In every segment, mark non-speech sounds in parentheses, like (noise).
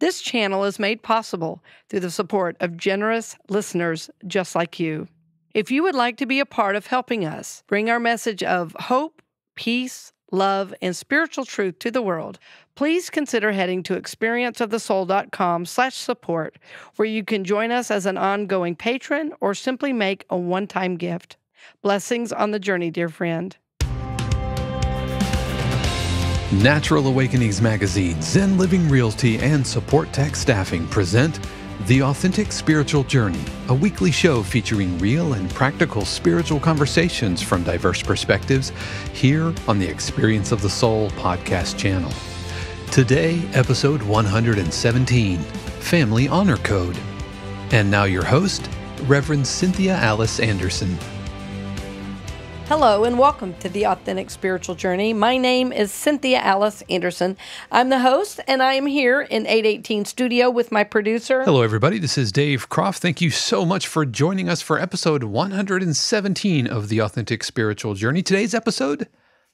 This channel is made possible through the support of generous listeners just like you. If you would like to be a part of helping us bring our message of hope, peace, love, and spiritual truth to the world, please consider heading to experienceofthesoul.com slash support, where you can join us as an ongoing patron or simply make a one-time gift. Blessings on the journey, dear friend. Natural Awakenings Magazine, Zen Living Realty, and Supportek Staffing present The Authentic Spiritual Journey, a weekly show featuring real and practical spiritual conversations from diverse perspectives here on the Experience of the Soul podcast channel. Today, episode 117 Family Honor Code. And now, your host, Reverend Cynthia Alice Anderson. Hello and welcome to the Authentic Spiritual Journey. My name is Cynthia Alice Anderson. I'm the host and I am here in 818 studio with my producer. Hello, everybody. This is Dave Croft. Thank you so much for joining us for episode 117 of the Authentic Spiritual Journey. Today's episode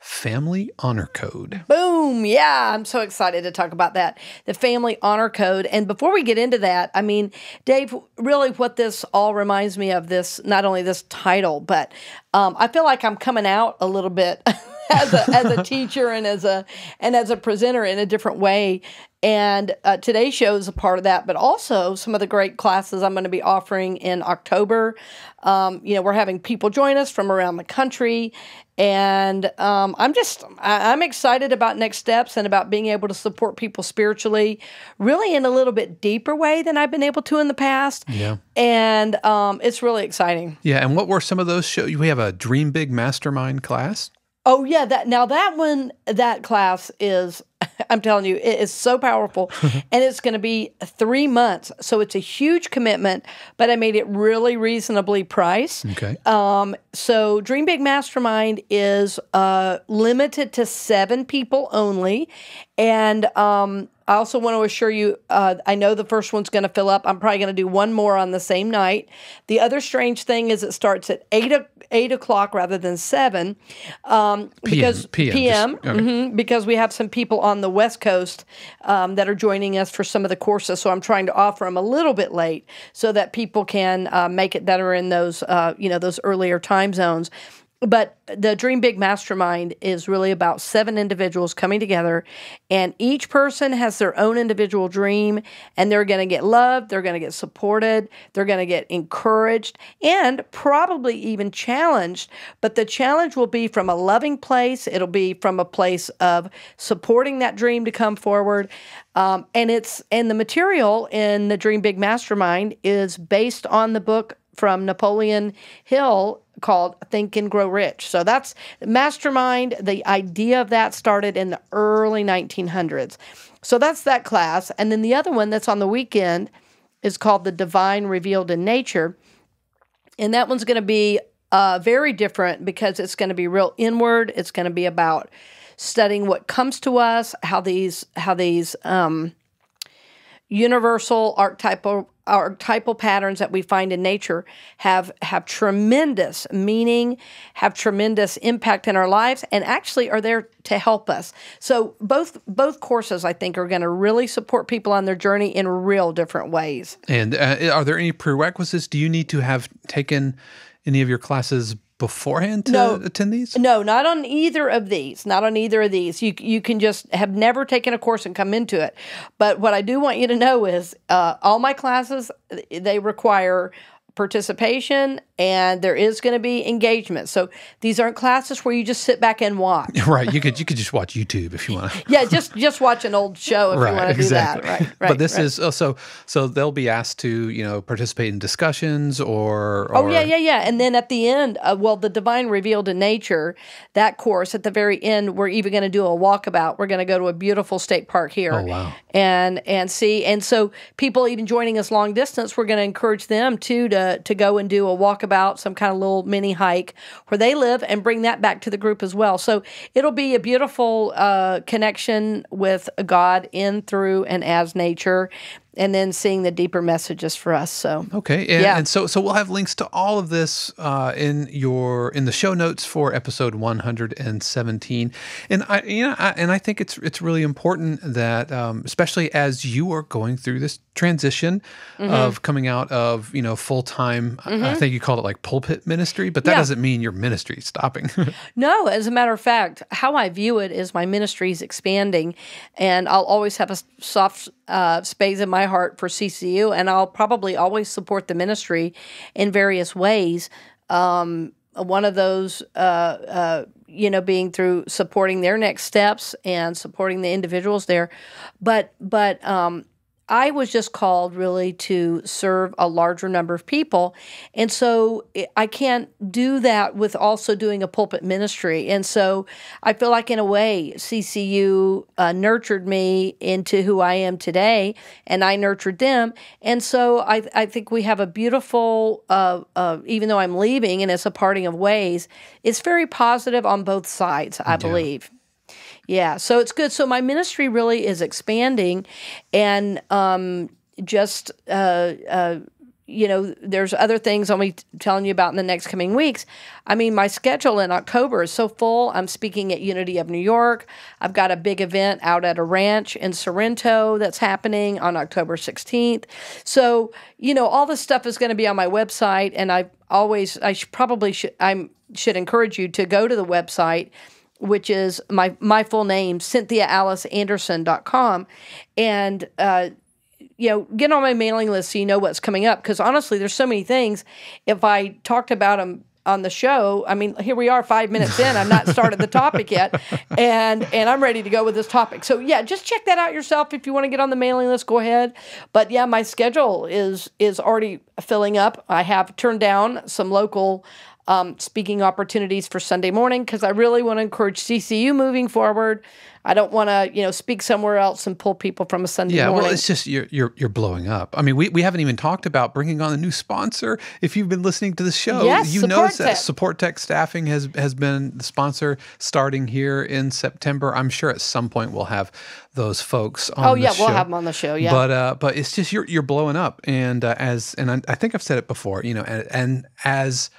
Family Honor Code. Boom. Yeah, I'm so excited to talk about that. The Family Honor Code. And before we get into that, I mean, Dave, really what this all reminds me of this, not only this title, but um, I feel like I'm coming out a little bit. (laughs) as a, as a teacher and as a and as a presenter in a different way and uh, today's show is a part of that, but also some of the great classes I'm going to be offering in October. Um, you know, we're having people join us from around the country, and um, I'm just I, I'm excited about next steps and about being able to support people spiritually, really in a little bit deeper way than I've been able to in the past. Yeah, and um, it's really exciting. Yeah, and what were some of those shows? We have a Dream Big Mastermind class. Oh yeah, that now that one that class is (laughs) I'm telling you, it is so powerful. (laughs) and it's going to be three months. So it's a huge commitment, but I made it really reasonably priced. Okay. Um, so Dream Big Mastermind is uh, limited to seven people only. And um, I also want to assure you, uh, I know the first one's going to fill up. I'm probably going to do one more on the same night. The other strange thing is it starts at eight o- eight o'clock rather than seven, um, because PM, PM okay. mhm, because we have some people on the West Coast um, that are joining us for some of the courses. So I'm trying to offer them a little bit late so that people can uh, make it that are in those uh, you know those earlier time zones. But the Dream Big Mastermind is really about seven individuals coming together, and each person has their own individual dream, and they're going to get loved, they're going to get supported, they're going to get encouraged, and probably even challenged. But the challenge will be from a loving place, it'll be from a place of supporting that dream to come forward. Um, and it's and the material in the Dream Big Mastermind is based on the book from Napoleon Hill called Think and Grow Rich. So that's mastermind. The idea of that started in the early 1900s. So that's that class. And then the other one that's on the weekend is called The Divine Revealed in Nature. And that one's going to be uh, very different because it's going to be real inward. It's going to be about studying what comes to us, how these how these um, universal archetypal archetypal patterns that we find in nature have have tremendous meaning, have tremendous impact in our lives, and actually are there to help us. So both both courses, I think, are going to really support people on their journey in real different ways. And uh, are there any prerequisites? Do you need to have taken any of your classes beforehand to No. attend these? No, not on either of these. Not on either of these. You you can just have never taken a course and come into it. But what I do want you to know is, uh, all my classes they require participation and there is going to be engagement. So these aren't classes where you just sit back and watch. (laughs) right. You could you could just watch YouTube if you want. to. (laughs) Yeah, just just watch an old show if you want to exactly. do that. Right, right. but this right. is also so they'll be asked to you know participate in discussions or, Oh yeah, yeah, yeah. And then at the end, uh, well, the divine revealed in nature, that course at the very end, we're even going to do a walkabout. We're going to go to a beautiful state park here. Oh, wow. And and see, and so people even joining us long distance, we're going to encourage them too to to go and do a walkabout, some kind of little mini hike where they live, and bring that back to the group as well. So it'll be a beautiful uh, connection with God in, through, and as nature. And then seeing the deeper messages for us. So Okay, and, Yeah. and so so we'll have links to all of this uh, in your in the show notes for episode 117. And I you know I, and I think it's it's really important that um, especially as you are going through this transition Mm-hmm. of coming out of you know full time. I think you called it like pulpit ministry, but that Yeah. doesn't mean your ministry is stopping. (laughs) No, as a matter of fact, how I view it is my ministry is expanding, and I'll always have a soft uh, space in my heart for CCU, and I'll probably always support the ministry in various ways. Um, one of those, uh, uh, you know, being through supporting their next steps and supporting the individuals there, but but um, I was just called really to serve a larger number of people. And so I- I can't do that with also doing a pulpit ministry. And so I feel like, in a way, CCU uh, nurtured me into who I am today, and I nurtured them. And so I, I think we have a beautiful, uh, uh, even though I'm leaving and it's a parting of ways, it's very positive on both sides, I believe. Yeah, so it's good. So my ministry really is expanding, and um, just uh, uh, you know, there's other things I'll be telling you about in the next coming weeks. I mean, my schedule in October is so full. I'm speaking at Unity of New York. I've got a big event out at a ranch in Sorrento that's happening on October 16th. So you know, all this stuff is going to be on my website, and I always I should, probably should I should encourage you to go to the website which is my my full name, cynthia alice cynthiaaliceanderson.com. And, uh, you know, get on my mailing list so you know what's coming up. Because honestly, there's so many things. If I talked about them on the show, I mean, here we are five minutes in. I've not started the topic yet, (laughs) and and I'm ready to go with this topic. So yeah, just check that out yourself if you want to get on the mailing list. Go ahead. But yeah, my schedule is is already filling up. I have turned down some local um, speaking opportunities for Sunday morning because I really want to encourage CCU moving forward. I don't want to, you know, speak somewhere else and pull people from a Sunday Yeah, morning. well, it's just you're you're you're blowing up. I mean, we, we haven't even talked about bringing on a new sponsor. If you've been listening to the show, Yes, you know that Tech. Supportek Staffing has has been the sponsor starting here in September. I'm sure at some point we'll have those folks on. oh yeah, we'll have them on the show. Yeah. But uh, but it's just you're you're blowing up, and uh, as and I, I think I've said it before, you know, and, and as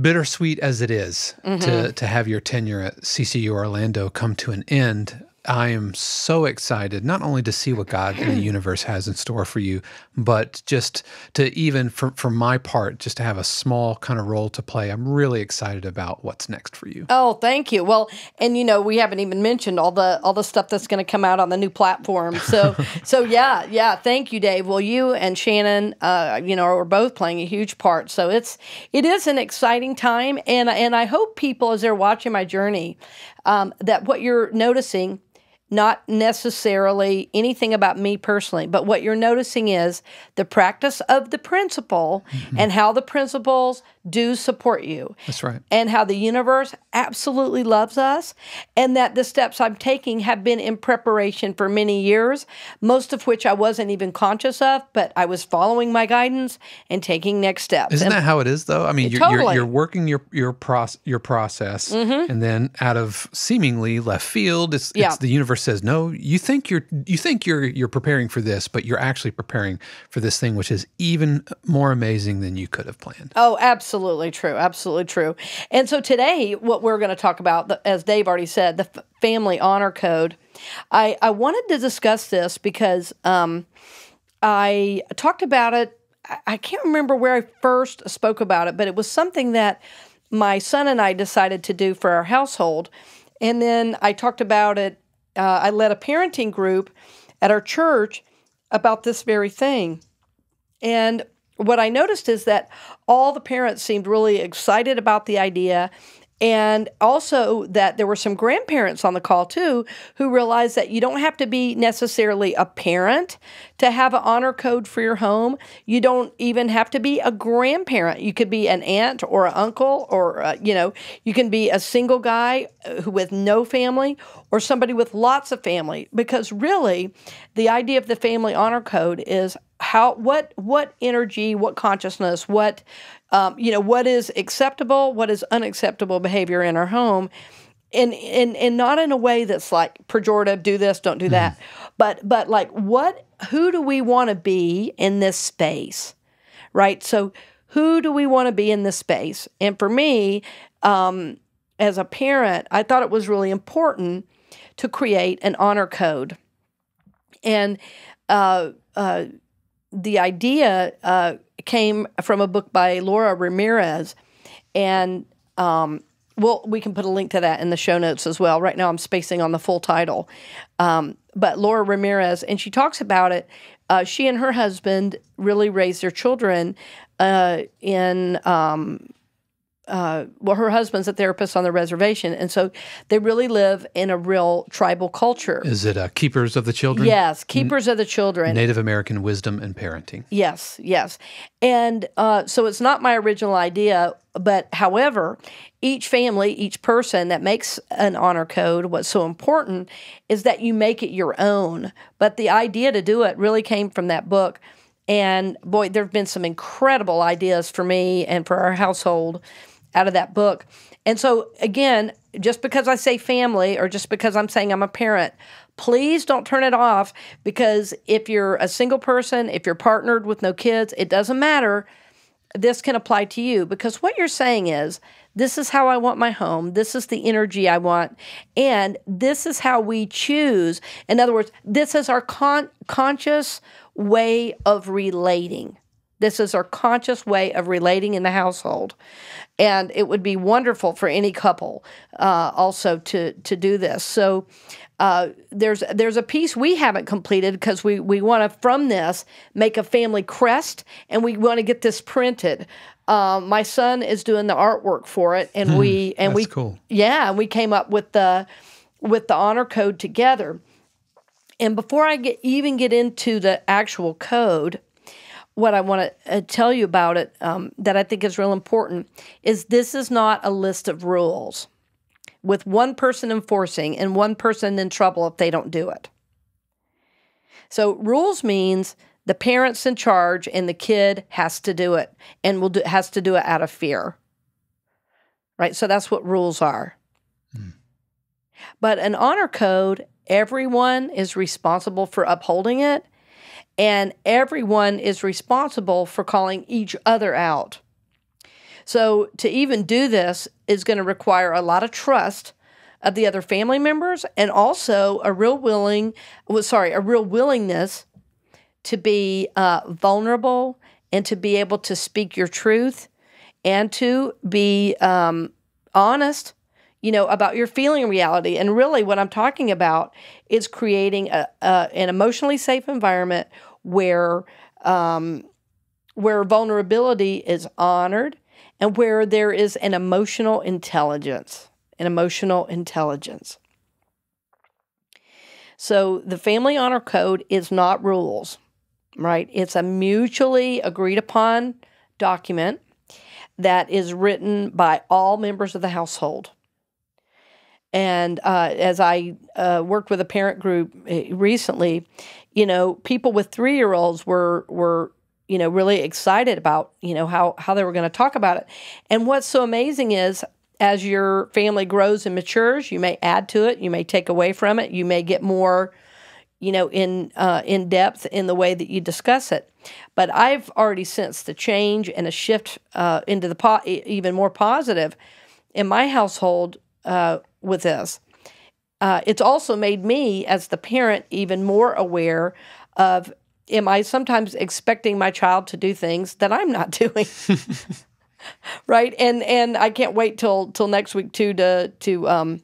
bittersweet as it is Mm-hmm. to to have your tenure at CCU Orlando come to an end, I am so excited not only to see what God and the (laughs) universe has in store for you, but just to even for for my part, just to have a small kind of role to play. I'm really excited about what's next for you. Oh, thank you. Well, and you know, we haven't even mentioned all the all the stuff that's going to come out on the new platform. So, (laughs) so yeah, yeah. Thank you, Dave. Well, you and Shannon, uh, you know, are both playing a huge part. So it's it is an exciting time, and and I hope people, as they're watching my journey, um, that what you're noticing. Not necessarily anything about me personally, but what you're noticing is the practice of the principle and how the principles do support you That's right. and how the universe absolutely loves us, and that the steps I'm taking have been in preparation for many years, most of which I wasn't even conscious of, but I was following my guidance and taking next steps. Isn't And- that how it is, though? I mean, you're, Totally. You're you're working your your process your process, mm-hmm. and then out of seemingly left field, it's, Yeah. it's the universe says, "No, you think you're you think you're you're preparing for this, but you're actually preparing for this thing, which is even more amazing than you could have planned." Oh, absolutely true. Absolutely true. And so today, what we're going to talk about, as Dave already said, the family honor code. I, I wanted to discuss this because um, I talked about it. I- I can't remember where I first spoke about it, but it was something that my son and I decided to do for our household. And then I talked about it. Uh, I led a parenting group at our church about this very thing. And what I noticed is that all the parents seemed really excited about the idea. And also that there were some grandparents on the call too who realized that you don't have to be necessarily a parent to have an honor code for your home. You don't even have to be a grandparent. You could be an aunt or an uncle, or uh, you know, you can be a single guy uh, who with no family or somebody with lots of family. Because really, the idea of the family honor code is how what what energy, what consciousness, what um, you know, what is acceptable, what is unacceptable behavior in our home, and and and not in a way that's like pejorative, do this, don't do that, but but like what who do we want to be in this space? Right? So, who do we want to be in this space? And for me, um, as a parent, I thought it was really important to create an honor code. And uh, uh, the idea uh, came from a book by Laura Ramirez, and um, well, we can put a link to that in the show notes as well. Right now, I'm spacing on the full title, um, but Laura Ramirez, and she talks about it. Uh, she and her husband really raised their children uh, in um, uh, well, her husband's a therapist on the reservation, and so they really live in a real tribal culture. Is it uh, Keepers of the Children? Yes, Keepers N- of the Children. Native American Wisdom and Parenting. Yes, yes. And uh, so it's not my original idea, but however, each family, each person that makes an honor code, what's so important is that you make it your own. But the idea to do it really came from that book. And boy, there have been some incredible ideas for me and for our household out of that book. And so, again, just because I say family or just because I'm saying I'm a parent, please don't turn it off because if you're a single person, if you're partnered with no kids, it doesn't matter. This can apply to you because what you're saying is, this is how I want my home. This is the energy I want. And this is how we choose. In other words, this is our con- conscious way of relating. This is our conscious way of relating in the household. And it would be wonderful for any couple uh, also to, to do this. So uh, there's there's a piece we haven't completed because we, we want to from this make a family crest and we want to get this printed. Uh, my son is doing the artwork for it, and hmm, we and we cool. yeah, we came up with the with the honor code together. And before I get even get into the actual code, what I want to uh, tell you about it um, that I think is real important is this is not a list of rules with one person enforcing and one person in trouble if they don't do it. So rules means the parent's in charge and the kid has to do it and will do, has to do it out of fear. Right? So that's what rules are. Hmm. But an honor code, everyone is responsible for upholding it and everyone is responsible for calling each other out. So to even do this is going to require a lot of trust of the other family members and also a real willing well, sorry, a real willingness to be uh, vulnerable and to be able to speak your truth and to be um, honest you know about your feeling reality. And really what i'm talking about is creating a, a an emotionally safe environment where um, where vulnerability is honored and where there is an emotional intelligence an emotional intelligence. So the family honor code is not rules right? It's a mutually agreed upon document that is written by all members of the household and uh, as I uh, worked with a parent group eh, recently, you know, people with three year olds were were you know really excited about you know how how they were going to talk about it. And what's so amazing is as your family grows and matures, you may add to it, you may take away from it, you may get more you know in uh, in depth in the way that you discuss it. But I've already sensed the change and a shift uh, into the po- even more positive in my household uh, with this. Uh, it's also made me, as the parent, even more aware of am I sometimes expecting my child to do things that I'm not (laughs) doing? right? And and I can't wait till till next week too to to um,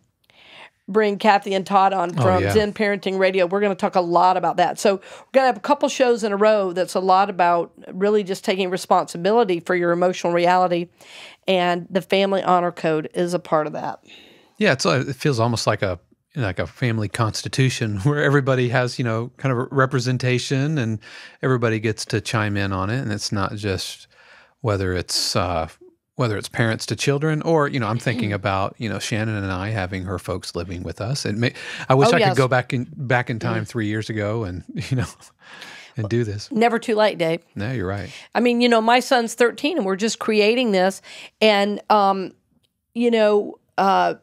bring Kathy and Todd on oh, from oh, yeah. Zen Parenting Radio. We're going to talk a lot about that. So we're going to have a couple shows in a row that's a lot about really just taking responsibility for your emotional reality, and the Family Honor Code is a part of that. Yeah, it's uh, it feels almost like a like a family constitution (laughs) where everybody has you know kind of representation and everybody gets to chime in on it, and it's not just whether it's uh, whether it's parents to children or you know I'm thinking about you know Shannon and I having her folks living with us, and may, I wish oh, I yes. could go back in back in time mm. three years ago and (laughs) you know. and do this. Never too late, Dave. No, you're right. I mean, you know, my son's 13 and we're just creating this. And, um, you know, uh,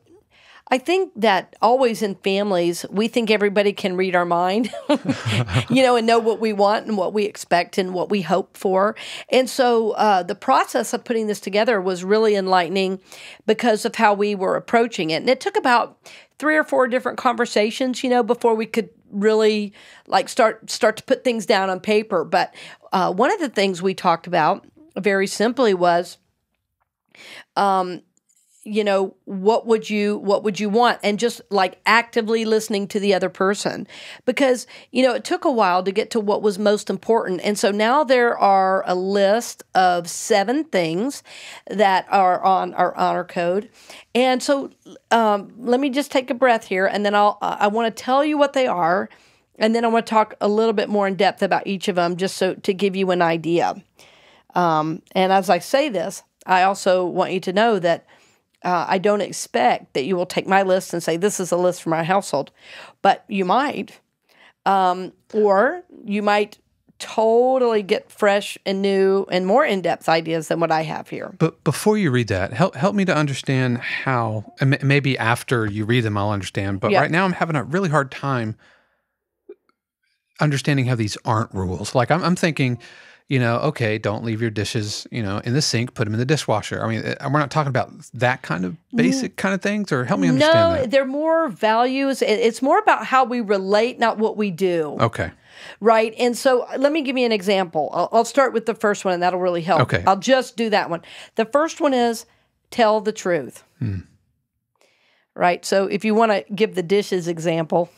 I think that always in families, we think everybody can read our mind, (laughs) you know, and know what we want and what we expect and what we hope for. And so uh, the process of putting this together was really enlightening because of how we were approaching it. And it took about three or four different conversations, you know, before we could really like start start to put things down on paper. But uh, one of the things we talked about very simply was um, you know what would you what would you want? And just like actively listening to the other person. Because you know it took a while to get to what was most important. And so now there are a list of seven things that are on our honor code. And so um, let me just take a breath here and then i'll i want to tell you what they are and then i want to talk a little bit more in depth about each of them just so to give you an idea. Um, and as i say this i also want you to know that uh, I don't expect that you will take my list and say, this is a list for my household, but you might. Um, or you might totally get fresh and new and more in-depth ideas than what I have here. But before you read that, help help me to understand how. And maybe after you read them, I'll understand. But right now, I'm having a really hard time understanding how these aren't rules. Like I'm, I'm thinking, you know, okay, don't leave your dishes, you know, in the sink, put them in the dishwasher. I mean, eh, we're not talking about that kind of basic kind of things, or help me understand no, that. they're more values. It's more about how we relate, not what we do. Okay. Right. And so uh, let me give you an example. I'll, I'll start with the first one, and that'll really help. Okay. I'll just do that one. The first one is tell the truth. Hmm. Right. So if you want to give the dishes example,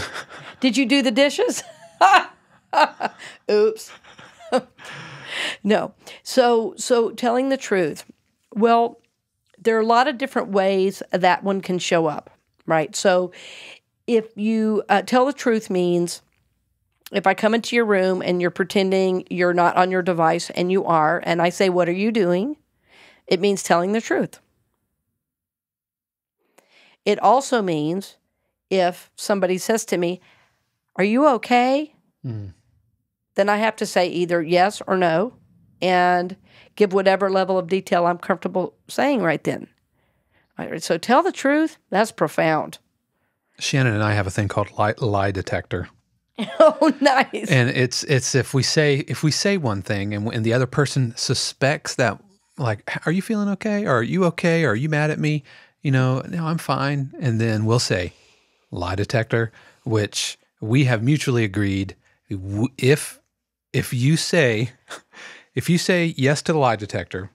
(laughs) did you do the dishes? (laughs) Oops. (laughs) no. So so telling the truth. Well, there are a lot of different ways that one can show up, right? So if you uh, tell the truth means if I come into your room and you're pretending you're not on your device and you are, and I say, What are you doing? It means telling the truth. It also means if somebody says to me, Are you okay? Mm then I have to say either yes or no and give whatever level of detail I'm comfortable saying right then. So tell the truth, that's profound. Shannon and I have a thing called lie, lie detector. (laughs) Oh, nice. And it's it's if we say if we say one thing and, and the other person suspects that like are you feeling okay or are you okay or are you mad at me? You know, no, I'm fine. And then we'll say lie detector, which we have mutually agreed if if you say if you say yes to the lie detector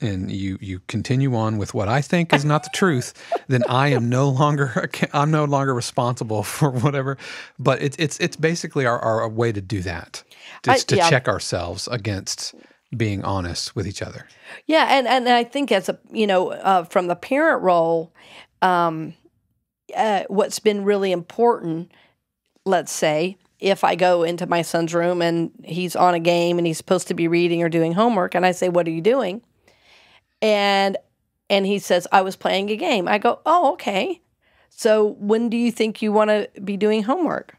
and you you continue on with what I think is not the truth, then I am no longer (laughs) I'm no longer responsible (laughs) for whatever. But it's it's it's basically our, our way to do that. It's to yeah. check ourselves against being honest with each other. Yeah, and and I think as a you know uh, from the parent role, um, uh, what's been really important, let's say, if I go into my son's room and he's on a game and he's supposed to be reading or doing homework and I say, "What are you doing?" and and he says, "I was playing a game." I go, "Oh, okay. So when do you think you want to be doing homework?"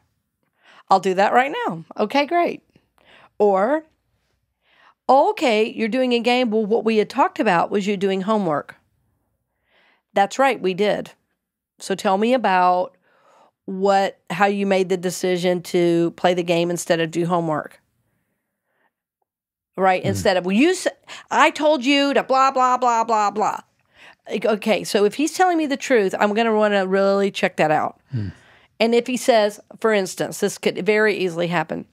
I'll do that right now. Okay, great. Or oh, okay, you're doing a game. Well, what we had talked about was you doing homework. That's right, we did. So tell me about what how you made the decision to play the game instead of do homework. Right? Mm. instead of well you i told you to blah blah blah blah blah. Okay so if he's telling me the truth i'm going to want to really check that out. Mm. and if he says for instance this could very easily happen.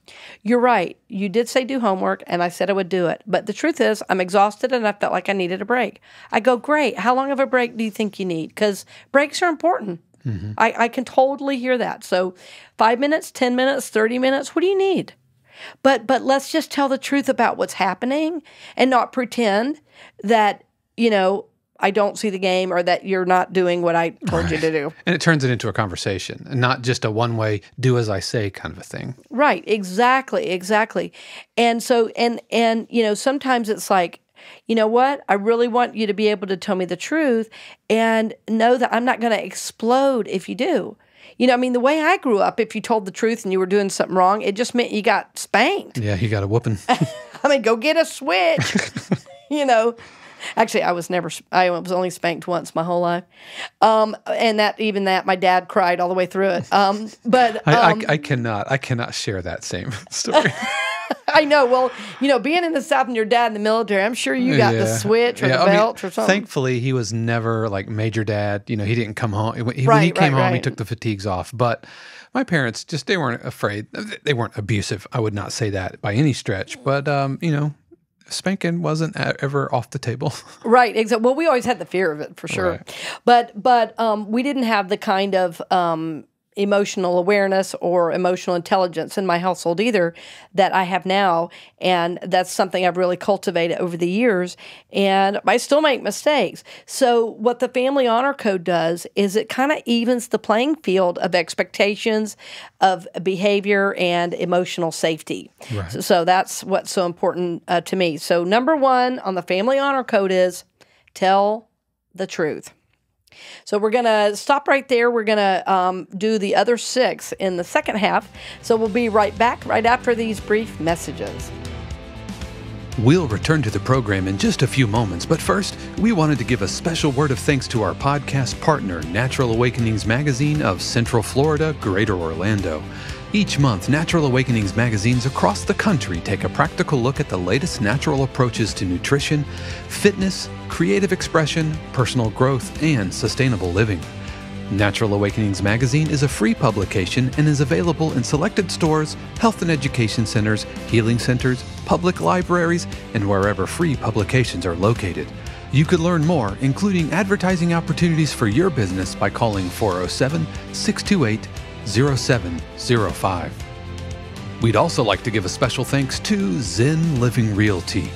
You're right you did say do homework and i said i would do it. But the truth is i'm exhausted and i felt like i needed a break. I go great how long of a break do you think you need? Because breaks are important Mm-hmm. I, I can totally hear that. So, five minutes, 10 minutes, 30 minutes, what do you need? But but let's just tell the truth about what's happening and not pretend that, you know, I don't see the game or that you're not doing what I told right. you to do. (laughs) And it turns it into a conversation and not just a one way do as I say kind of a thing. Right, exactly, exactly. And so and and you know, sometimes it's like you know what? I really want you to be able to tell me the truth and know that I'm not going to explode if you do. You know, I mean, the way I grew up, if you told the truth and you were doing something wrong, it just meant you got spanked. Yeah, you got a whooping. (laughs) I mean, go get a switch, (laughs) you know. Actually, I was never. I was only spanked once my whole life, um, and that even that my dad cried all the way through it. Um, but I, um, I, I cannot. I cannot share that same (laughs) story. (laughs) I know. Well, you know, being in the South and your dad in the military, I'm sure you got the switch or Yeah, the I mean, belt or something. Thankfully, he was never like major dad. You know, he didn't come home. When he Right, came right, home, he took the fatigues off. But my parents just they weren't afraid. They weren't abusive. I would not say that by any stretch. But um, you know, spanking wasn't ever off the table. (laughs) Right, exactly. Well, we always had the fear of it for sure, Right. but but um, we didn't have the kind of um, emotional awareness or emotional intelligence in my household either that I have now, and that's something I've really cultivated over the years. And I still make mistakes. So what the Family Honor Code does is it kind of evens the playing field of expectations of behavior and emotional safety. Right. So, so that's what's so important uh, to me. So number one on the Family Honor Code is tell the truth. So we're going to stop right there. We're going to um, do the other six in the second half. So we'll be right back right after these brief messages. We'll return to the program in just a few moments, but first, we wanted to give a special word of thanks to our podcast partner, Natural Awakenings Magazine of Central Florida, Greater Orlando. Each month, Natural Awakenings magazines across the country take a practical look at the latest natural approaches to nutrition, fitness, creative expression, personal growth, and sustainable living. Natural Awakenings magazine is a free publication and is available in selected stores, health and education centers, healing centers, public libraries, and wherever free publications are located. You could learn more, including advertising opportunities for your business, by calling 407 628 0705. We'd also like to give a special thanks to Zen Living Realty.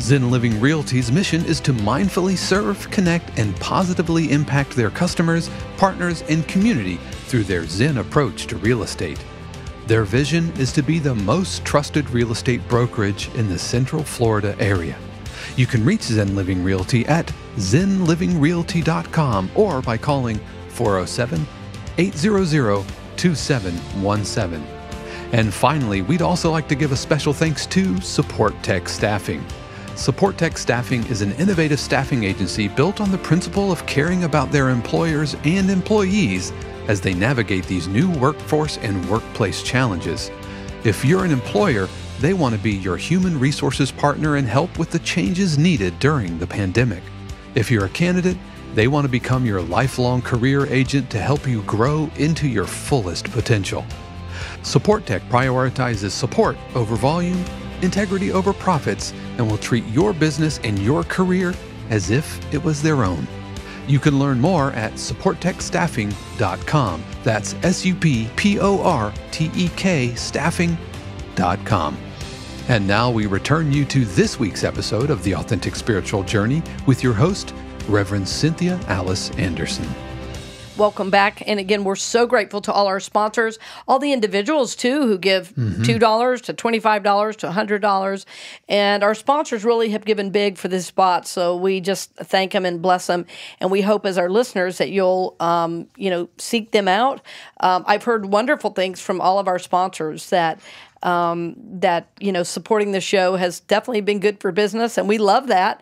Zen Living Realty's mission is to mindfully serve, connect, and positively impact their customers, partners, and community through their Zen approach to real estate. Their vision is to be the most trusted real estate brokerage in the Central Florida area. You can reach Zen Living Realty at zenlivingrealty.com or by calling 407 800 2717. And finally, we'd also like to give a special thanks to Supportek Staffing. Supportek Staffing is an innovative staffing agency built on the principle of caring about their employers and employees as they navigate these new workforce and workplace challenges. If you're an employer, they want to be your human resources partner and help with the changes needed during the pandemic. If you're a candidate, they want to become your lifelong career agent to help you grow into your fullest potential. Supportek prioritizes support over volume, integrity over profits, and will treat your business and your career as if it was their own. You can learn more at supportekstaffing.com. That's S U P P O R T E K staffing.com. And now we return you to this week's episode of The Authentic Spiritual Journey with your host, Reverend Cynthia Alice Anderson. Welcome back. And again, we're so grateful to all our sponsors, all the individuals too who give $2 to $25 to $100. And our sponsors really have given big for this spot. So we just thank them and bless them. And we hope as our listeners that you'll, um, you know, seek them out. Um, I've heard wonderful things from all of our sponsors that um, that you know supporting the show has definitely been good for business, and we love that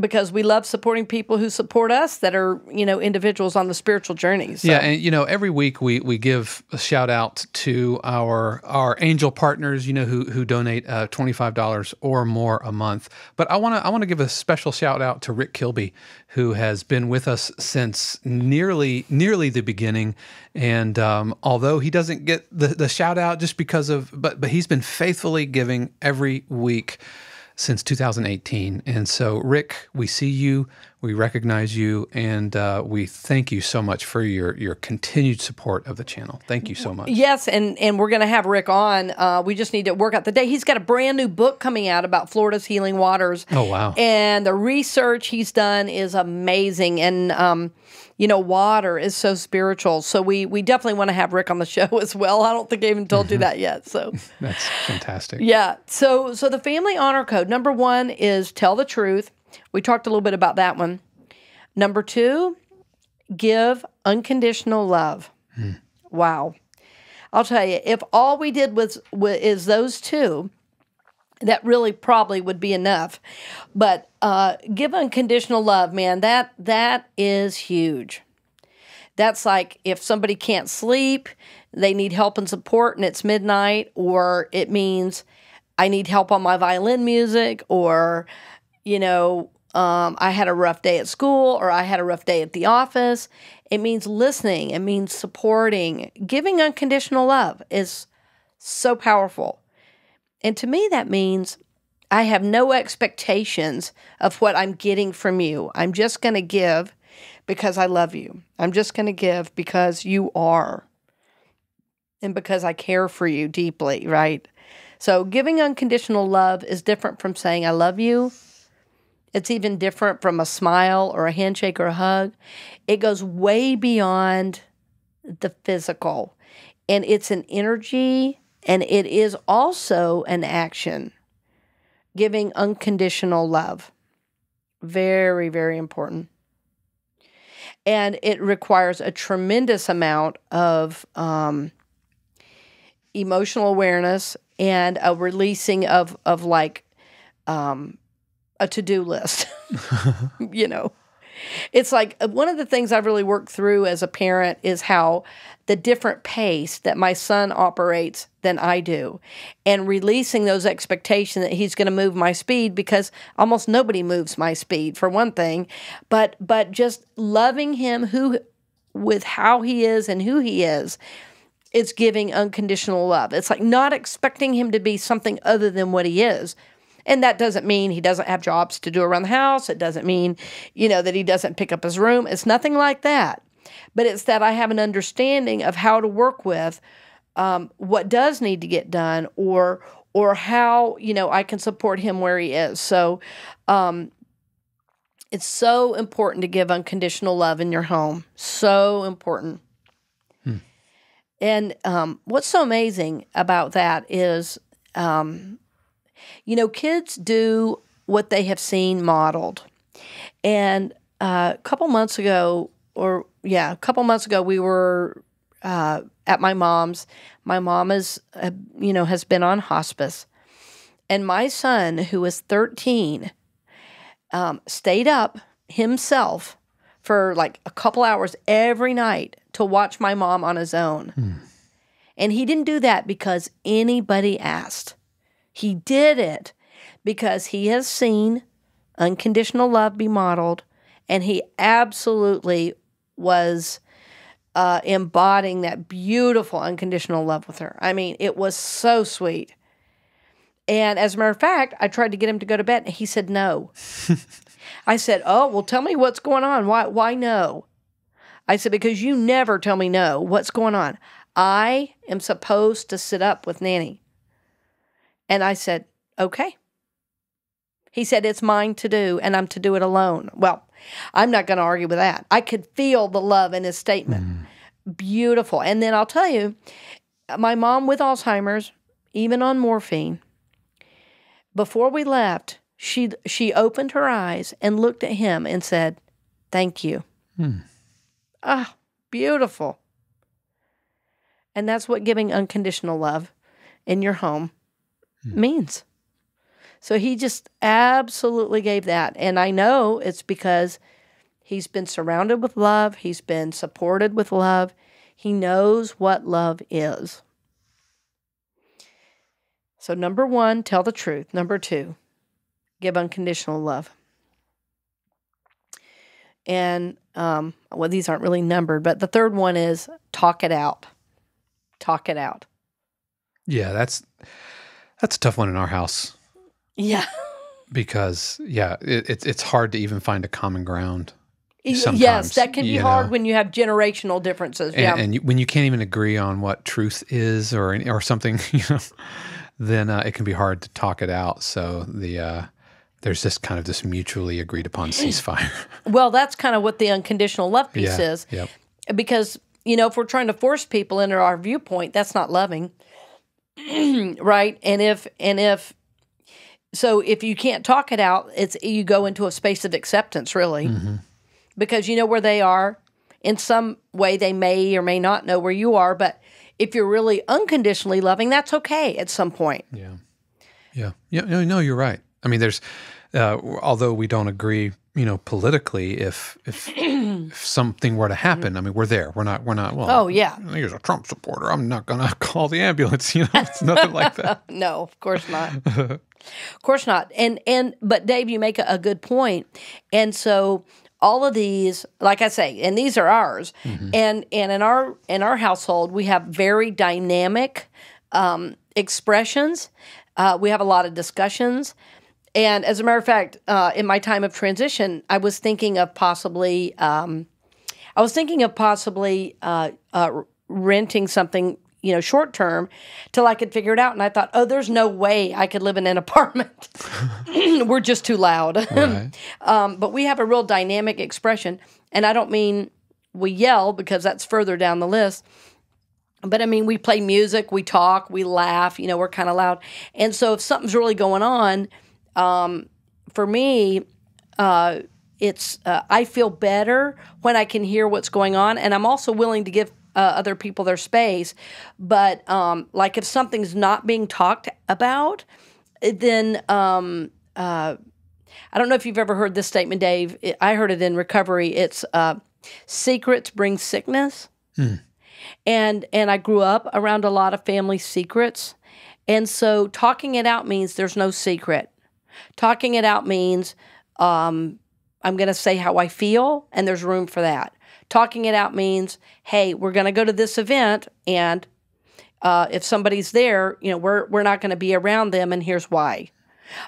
because we love supporting people who support us that are you know individuals on the spiritual journeys. So. Yeah, and you know, every week we we give a shout out to our our angel partners, you know, who who donate uh, twenty five dollars or more a month. But I want to I want to give a special shout out to Rick Kilby, who has been with us since nearly nearly the beginning. And um, although he doesn't get the the shout out just because of, but but he's been faithfully giving every week since 2018. And so, Rick, we see you, we recognize you, and uh, we thank you so much for your your continued support of the channel. Thank you so much. Yes, and and we're going to have Rick on. Uh, we just need to work out the day. He's got a brand new book coming out about Florida's healing waters. Oh, wow. And the research he's done is amazing, and um, you know, water is so spiritual. So we we definitely want to have Rick on the (laughs) show as well. I don't think I even told you mm-hmm. that yet. So (laughs) That's fantastic. yeah. So so the family honor code number one is tell the truth. We talked a little bit about that one. Number two, give unconditional love. Hmm. Wow. I'll tell you, if all we did was, was is those two, that really probably would be enough. But uh, give unconditional love, man. That that is huge. That's like if somebody can't sleep, they need help and support, and it's midnight, or it means I need help on my violin music, or you know, um, I had a rough day at school, or I had a rough day at the office. It means listening. It means supporting. Giving unconditional love is so powerful. And to me, that means I have no expectations of what I'm getting from you. I'm just going to give because I love you. I'm just going to give because you are and because I care for you deeply, right? So, giving unconditional love is different from saying I love you. It's even different from a smile or a handshake or a hug. It goes way beyond the physical, and it's an energy and it is also an action. Giving unconditional love. Very, very important. And it requires a tremendous amount of um, emotional awareness and a releasing of, of like um, a to do list. (laughs) you know, it's like uh, one of the things I've really worked through as a parent is how the different pace that my son operates than I do and releasing those expectations that he's going to move my speed because almost nobody moves my speed for one thing but but just loving him who with how he is and who he is it's giving unconditional love. It's like not expecting him to be something other than what he is and that doesn't mean he doesn't have jobs to do around the house. It doesn't mean, you know, that he doesn't pick up his room. It's nothing like that. But it's that I have an understanding of how to work with um, what does need to get done or or how, you know, I can support him where he is. So um, it's so important to give unconditional love in your home. So important. Hmm. And um, what's so amazing about that is um, you know, kids do what they have seen modeled. And uh, a couple months ago, or yeah, a couple months ago, we were uh, at my mom's. My mom is, uh, you know, has been on hospice, and my son, who is thirteen, um, stayed up himself for like a couple hours every night to watch my mom on his own. Hmm. And he didn't do that because anybody asked. He did it because he has seen unconditional love be modeled, and he absolutely was uh, embodying that beautiful unconditional love with her. I mean, it was so sweet. And as a matter of fact, I tried to get him to go to bed, and he said no. (laughs) I said, "Oh, well, tell me what's going on. Why? Why no?" I said, "Because you never tell me no. What's going on? I am supposed to sit up with Nanny." And I said, okay. He said, it's mine to do, and I'm to do it alone. Well, I'm not going to argue with that. I could feel the love in his statement. Mm. Beautiful. And then I'll tell you, my mom with Alzheimer's, even on morphine, before we left, she she opened her eyes and looked at him and said, "Thank you." Hmm. Ah, beautiful. And that's what giving unconditional love in your home hmm. means. So he just absolutely gave that. And I know it's because he's been surrounded with love, he's been supported with love, he knows what love is. So, number one, tell the truth. Number two, give unconditional love. And, um, well, these aren't really numbered, but the third one is talk it out. Talk it out. Yeah, that's that's a tough one in our house. Yeah. because yeah, it, it's it's hard to even find a common ground. Sometimes, yes, that can be hard know. when you have generational differences. And, yeah, and you, when you can't even agree on what truth is or or something, (laughs) you know, then uh, it can be hard to talk it out. So the uh, there's just kind of this mutually agreed upon ceasefire. (laughs) well, that's kind of what the unconditional love piece yeah, is. Yep. Because you know, if we're trying to force people into our viewpoint, that's not loving. (clears throat) right? And if and if so if you can't talk it out, it's you go into a space of acceptance really. Mm-hmm. Because you know where they are. In some way they may or may not know where you are, but if you're really unconditionally loving, that's okay at some point. Yeah. Yeah. Yeah. No, no, you're right. I mean, there's, uh, although we don't agree, you know, politically, if if, (clears throat) if something were to happen, I mean, we're there. We're not. We're not. Well, Oh, yeah. He's a Trump supporter. I'm not gonna (laughs) call the ambulance. You know, it's nothing like that. (laughs) No, of course not. of course not. And and but Dave, you make a, a good point. And so all of these, like I say, and these are ours. And and in our in our household, we have very dynamic um, expressions. Uh, we have a lot of discussions. And as a matter of fact, uh, in my time of transition, I was thinking of possibly, um, I was thinking of possibly uh, uh, renting something, you know, short term, till I could figure it out. And I thought, oh, there's no way I could live in an (laughs) apartment. (laughs) We're just too loud. Right. (laughs) um, but we have a real dynamic expression, and I don't mean we yell because that's further down the list. But I mean, we play music, we talk, we laugh. You know, we're kind of loud. And so if something's really going on, um, for me, uh, it's uh, I feel better when I can hear what's going on, and I'm also willing to give uh, other people their space. But um, like if something's not being talked about, then um, uh, I don't know if you've ever heard this statement, Dave. It- I heard it in recovery. It's uh, secrets bring sickness, and and I grew up around a lot of family secrets, and so talking it out means there's no secret. Talking it out means um, I'm going to say how I feel, and there's room for that. Talking it out means, hey, we're going to go to this event, and uh, if somebody's there, you know, we're we're not going to be around them, and here's why.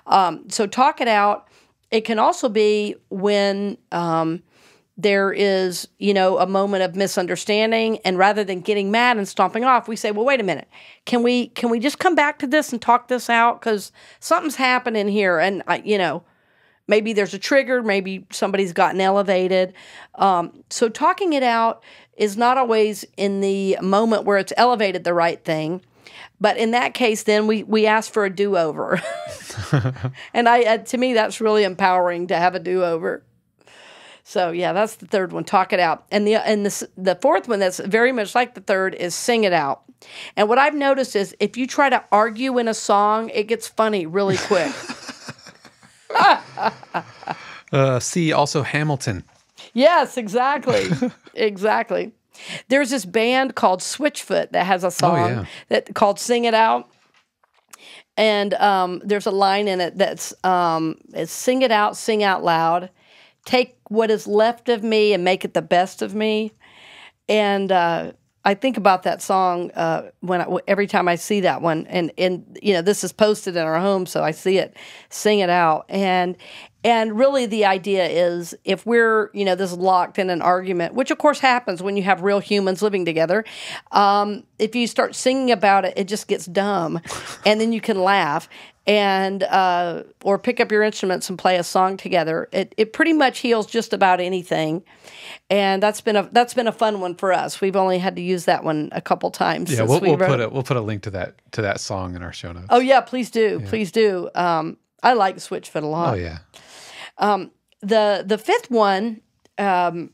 Um, so talk it out. It can also be when um, there is, you know, a moment of misunderstanding, and rather than getting mad and stomping off, we say, "Well, wait a minute. Can we can we just come back to this and talk this out? Because something's happening here, and I, you know." maybe there's a trigger maybe somebody's gotten elevated um, so talking it out is not always in the moment where it's elevated the right thing but in that case then we we ask for a do-over (laughs) and i uh, to me that's really empowering to have a do-over so yeah that's the third one talk it out and the and the, the fourth one that's very much like the third is sing it out and what i've noticed is if you try to argue in a song it gets funny really quick (laughs) (laughs) Uh, see also Hamilton. Yes, exactly. (laughs) exactly. There's this band called Switchfoot that has a song Oh, yeah. that called Sing It Out. And um, there's a line in it that's um, it's sing it out, sing out loud, take what is left of me and make it the best of me. And uh, I think about that song uh, when I, every time I see that one, and and you know this is posted in our home, so I see it, sing it out, and and really the idea is if we're you know this locked in an argument, which of course happens when you have real humans living together, um, if you start singing about it, it just gets dumb, (laughs) and then you can laugh and uh, or pick up your instruments and play a song together. It it pretty much heals just about anything, and that's been a that's been a fun one for us. We've only had to use that one a couple times. Yeah, since we'll, we we'll put a we'll put a link to that to that song in our show notes. Oh yeah, please do, please do. Um, I like Switchfoot a lot. Oh, yeah. The the fifth one, um,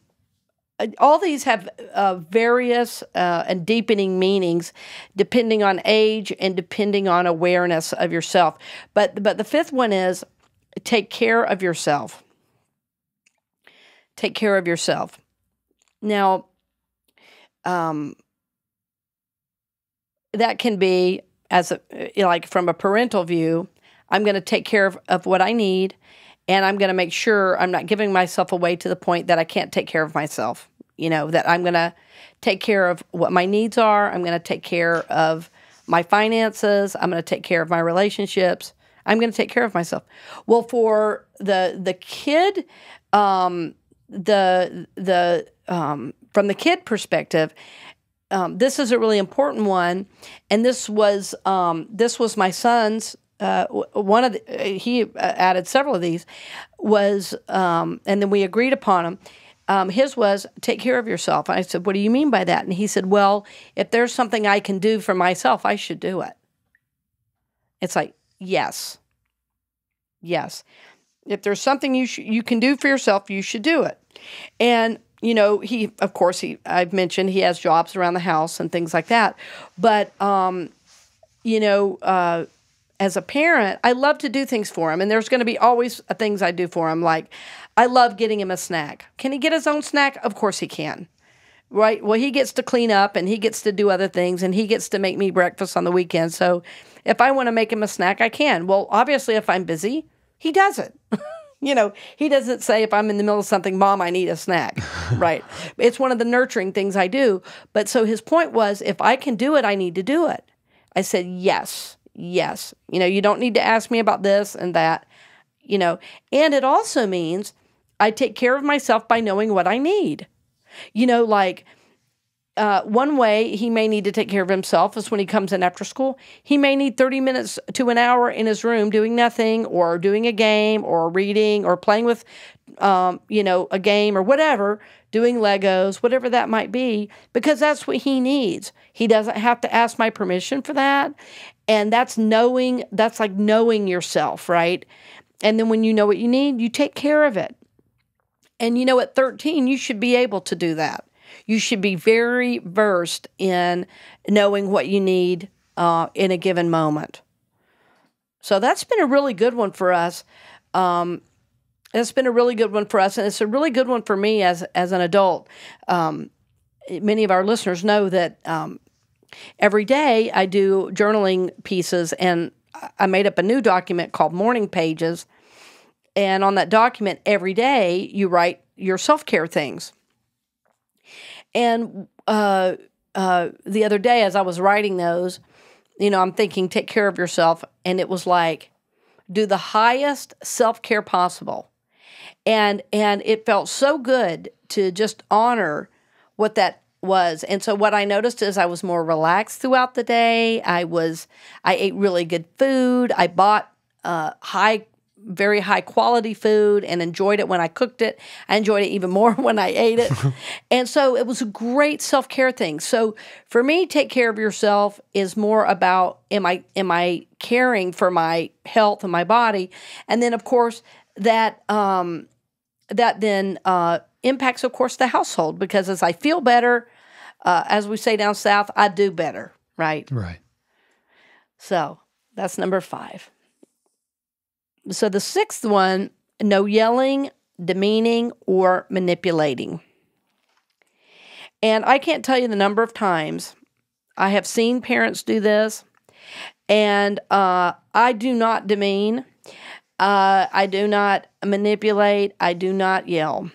uh, all these have uh, various uh, and deepening meanings, depending on age and depending on awareness of yourself. But but the fifth one is take care of yourself. Take care of yourself. Now, um, that can be as a like from a parental view. I'm going to take care of, of what I need, and I'm going to make sure I'm not giving myself away to the point that I can't take care of myself. You know that I'm going to take care of what my needs are. I'm going to take care of my finances. I'm going to take care of my relationships. I'm going to take care of myself. Well, for the the kid, um, the the um, from the kid perspective, um, this is a really important one, and this was um, this was my son's. Uh, one of the, uh, he uh, added several of these was, um, and then we agreed upon them. Um, his was take care of yourself. I said, "What do you mean by that?" And he said, "Well, if there's something I can do for myself, I should do it." It's like, yes, yes. If there's something you you can do for yourself, you should do it. And you know, he of course he I've mentioned he has jobs around the house and things like that. But um, you know, uh, as a parent, I love to do things for him, and there's going to be always things I do for him. Like, I love getting him a snack. Can he get his own snack? Of course he can. Right. Well, he gets to clean up and he gets to do other things and he gets to make me breakfast on the weekend. So if I want to make him a snack, I can. Well, obviously, if I'm busy, he does it. (laughs) you know, he doesn't say if I'm in the middle of something, Mom, I need a snack. (laughs) right. It's one of the nurturing things I do. But so his point was if I can do it, I need to do it. I said, Yes, yes. You know, you don't need to ask me about this and that, you know, and it also means I take care of myself by knowing what I need. You know, like uh, one way he may need to take care of himself is when he comes in after school. He may need 30 minutes to an hour in his room doing nothing or doing a game or reading or playing with, um, you know, a game or whatever, doing Legos, whatever that might be, because that's what he needs. He doesn't have to ask my permission for that. And that's knowing, that's like knowing yourself, right? And then when you know what you need, you take care of it. And you know, at 13, you should be able to do that. You should be very versed in knowing what you need uh, in a given moment. So that's been a really good one for us. Um, it's been a really good one for us, and it's a really good one for me as as an adult. Um, many of our listeners know that um, every day I do journaling pieces, and I made up a new document called Morning Pages. And on that document, every day you write your self care things. And uh, uh, the other day, as I was writing those, you know, I'm thinking, take care of yourself. And it was like, do the highest self care possible. And, and it felt so good to just honor what that was. And so what I noticed is I was more relaxed throughout the day. I was, I ate really good food. I bought uh, high very high quality food and enjoyed it when I cooked it. I enjoyed it even (laughs) more when I ate it. (laughs) and so it was a great self-care thing. So for me, take care of yourself is more about am I am I caring for my health and my body? And then of course that um that then uh impacts of course the household because as I feel better, uh, as we say down south, I do better, right? Right. So that's number five. So the sixth one no yelling, demeaning, or manipulating. And I can't tell you the number of times I have seen parents do this, and uh, I do not demean, uh, I do not manipulate, I do not yell.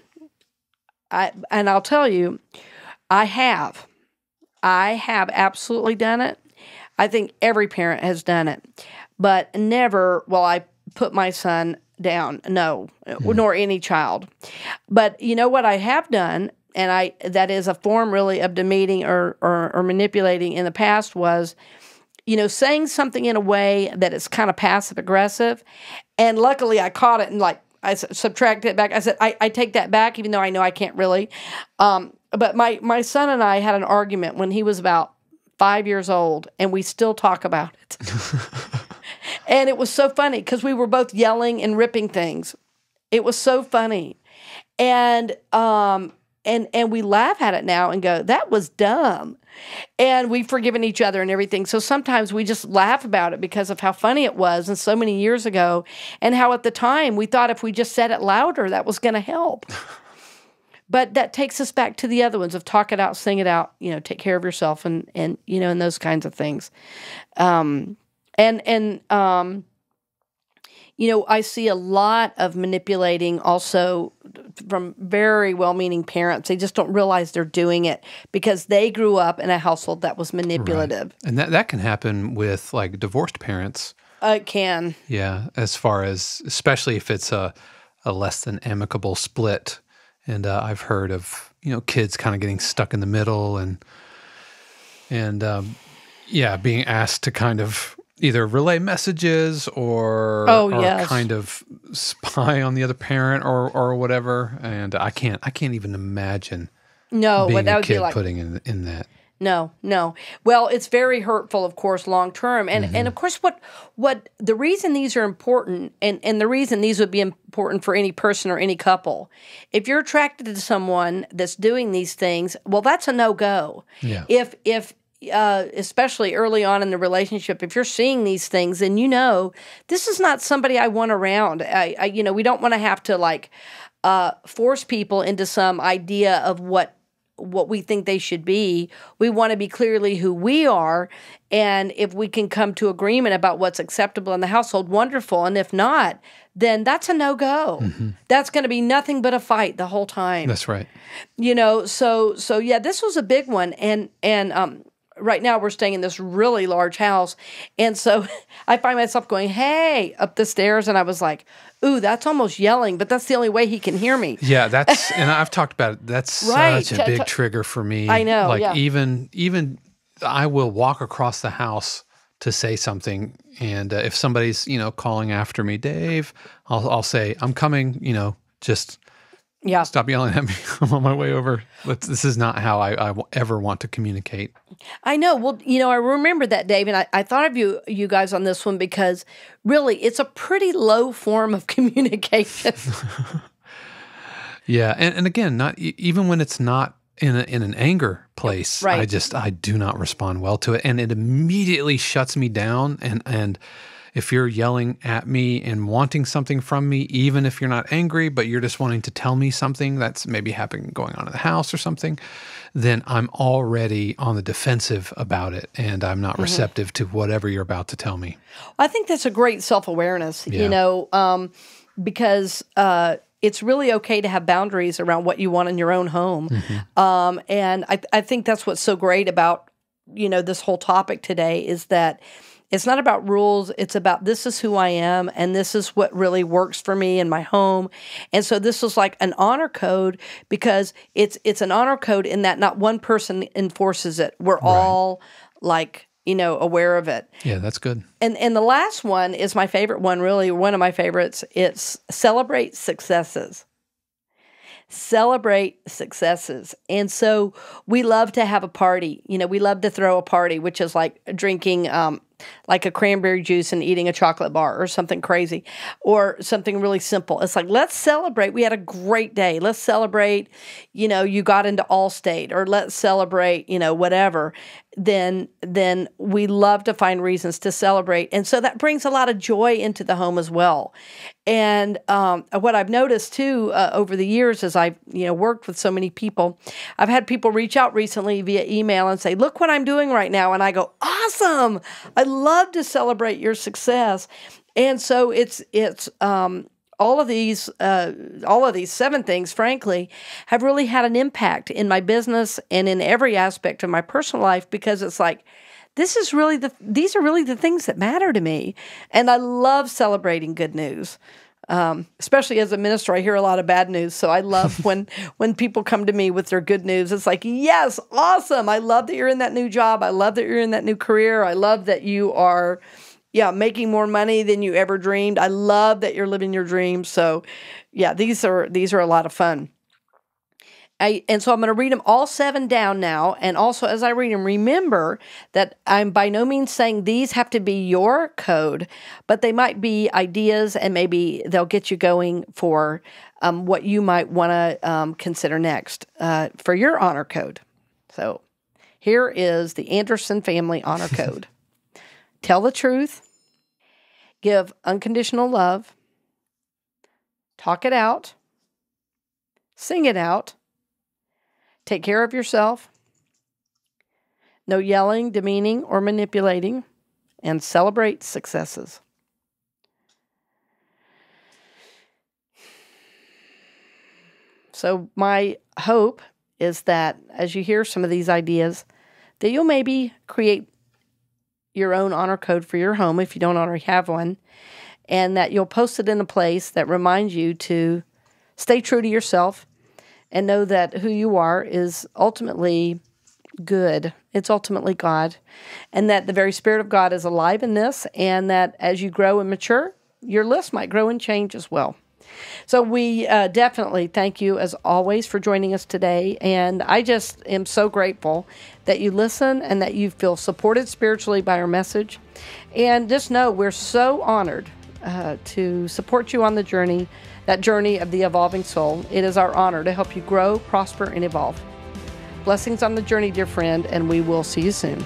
I and I'll tell you, I have, I have absolutely done it. I think every parent has done it, but never will I put my son down. No, mm. nor any child. But you know what I have done, and I that is a form really of demeaning or, or, or manipulating in the past was, you know, saying something in a way that is kind of passive aggressive. And luckily I caught it and like I subtracted it back. I said, I, I take that back, even though I know I can't really. Um, but my, my son and I had an argument when he was about five years old, and we still talk about it. (laughs) And it was so funny because we were both yelling and ripping things. It was so funny. And um and and we laugh at it now and go, that was dumb. And we've forgiven each other and everything. So sometimes we just laugh about it because of how funny it was and so many years ago and how at the time we thought if we just said it louder that was going to help. (laughs) but that takes us back to the other ones of talk it out, sing it out, you know, take care of yourself and and you know and those kinds of things. Um and and um, you know, I see a lot of manipulating also from very well-meaning parents. They just don't realize they're doing it because they grew up in a household that was manipulative. Right. And that that can happen with like divorced parents. Uh, it can. Yeah, as far as especially if it's a a less than amicable split. And uh, I've heard of you know kids kind of getting stuck in the middle and and um, yeah, being asked to kind of either relay messages or, oh, or yes. kind of spy on the other parent or or whatever. And I can't I can't even imagine no being that a would be like putting in in that. No, no. Well, it's very hurtful, of course, long term, and Mm-hmm. and of course, what what the reason these are important, and and the reason these would be important for any person or any couple, if you're attracted to someone that's doing these things, well, that's a no go. Yeah. If if uh, especially early on in the relationship, if you're seeing these things, and you know this is not somebody I want around. I, I you know, we don't want to have to like uh, force people into some idea of what what we think they should be. We want to be clearly who we are. And if we can come to agreement about what's acceptable in the household, wonderful. And if not, then that's a no go. Mm-hmm. That's going to be nothing but a fight the whole time. That's right. You know, so so yeah, this was a big one. And and um right now we're staying in this really large house. And so (laughs) I find myself going, hey, up the stairs. And I was like, ooh, that's almost yelling, but that's the only way he can hear me. (laughs) Yeah, that's, and I've talked about it. That's (laughs) right. such a big trigger for me. I know. Like yeah. even, even I will walk across the house to say something. And uh, if somebody's, you know, calling after me, Dave, I'll, I'll say, I'm coming, you know, just yeah. Stop yelling at me. (laughs) I'm on my way over. Let's, this is not how I, I ever want to communicate. I know. Well, you know, I remember that, Dave, and I, I thought of you, you guys on this one because really it's a pretty low form of (laughs) communication. (laughs) yeah. And, and again, not even when it's not in, a, in an anger place, right. I just, I do not respond well to it. And it immediately shuts me down. And, and, if you're yelling at me and wanting something from me, even if you're not angry, but you're just wanting to tell me something that's maybe happening going on in the house or something, then I'm already on the defensive about it and I'm not mm-hmm. receptive to whatever you're about to tell me. I think that's a great self awareness, yeah. you know, um, because uh, it's really okay to have boundaries around what you want in your own home. Mm-hmm. Um, and I, I think that's what's so great about, you know, this whole topic today is that it's not about rules. It's about this is who I am and this is what really works for me in my home. And so this was like an honor code because it's it's an honor code in that not one person enforces it. We're right. all like you know aware of it. Yeah, that's good. And and the last one is my favorite one really one of my favorites. It's celebrate successes celebrate successes. And so we love to have a party. You know, we love to throw a party, which is like drinking um, like a cranberry juice and eating a chocolate bar or something crazy or something really simple. It's like, let's celebrate. We had a great day. Let's celebrate, you know, you got into Allstate or let's celebrate, you know, whatever. Then, then we love to find reasons to celebrate. And so that brings a lot of joy into the home as well. And um, what I've noticed too uh, over the years as I've, you know, worked with so many people, I've had people reach out recently via email and say, look what I'm doing right now. And I go, awesome. I love to celebrate your success. And so it's it's um, all of these uh, all of these seven things frankly have really had an impact in my business and in every aspect of my personal life because it's like this is really the these are really the things that matter to me. And i love celebrating good news um, especially as a minister i hear a lot of bad news. So i love (laughs) when when people come to me with their good news. It's like yes awesome. I love that you're in that new job. I love that you're in that new career. I love that you are yeah making more money than you ever dreamed i love that you're living your dreams so yeah these are these are a lot of fun I, and so I'm going to read them all seven down now. And also, as I read them, remember that I'm by no means saying these have to be your code, but they might be ideas and maybe they'll get you going for um, what you might want to um, consider next uh, for your honor code. So here is the Anderson family honor (laughs) code tell the truth, give unconditional love, talk it out, sing it out Take care of yourself. No yelling, demeaning, or manipulating. And celebrate successes. So, my hope is that as you hear some of these ideas, that you'll maybe create your own honor code for your home if you don't already have one, and that you'll post it in a place that reminds you to stay true to yourself and know that who you are is ultimately good. It's ultimately God. And that the very Spirit of God is alive in this, and that as you grow and mature, your list might grow and change as well. So, we uh, definitely thank you as always for joining us today. And I just am so grateful that you listen and that you feel supported spiritually by our message. And just know we're so honored uh, to support you on the journey that journey of the evolving soul. It is our honor to help you grow, prosper, and evolve. Blessings on the journey, dear friend, and we will see you soon.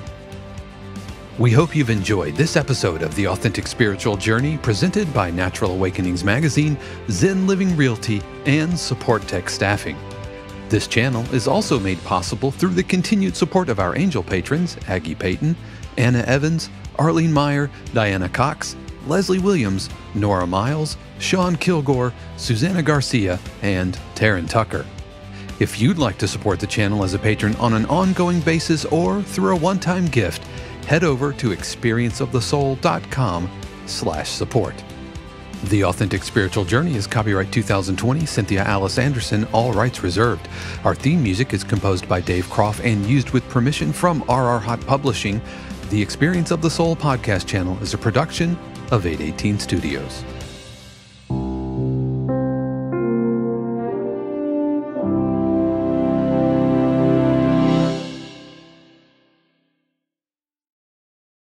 We hope you've enjoyed this episode of The Authentic Spiritual Journey presented by Natural Awakenings Magazine, Zen Living Realty, and Supportek Staffing. This channel is also made possible through the continued support of our angel patrons, Aggie Payton, Anna Evans, Arlene Meyer, Diana Cox, Leslie Williams, Nora Miles, Sean Kilgore, Susanna Garcia, and Taryn Tucker. If you'd like to support the channel as a patron on an ongoing basis or through a one-time gift, head over to experienceofthesoul.com slash support. The Authentic Spiritual Journey is copyright 2020, Cynthia Alice Anderson, all rights reserved. Our theme music is composed by Dave Croft and used with permission from RR Hot Publishing. The Experience of the Soul podcast channel is a production of 818 Studios.